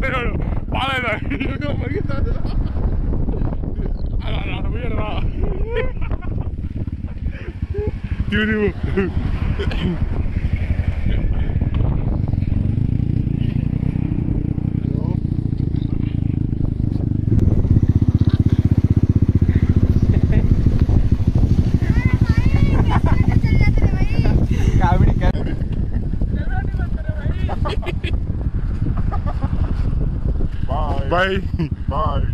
pero vale yo no me quito a la, a la mierda tío tío Bye. Bye.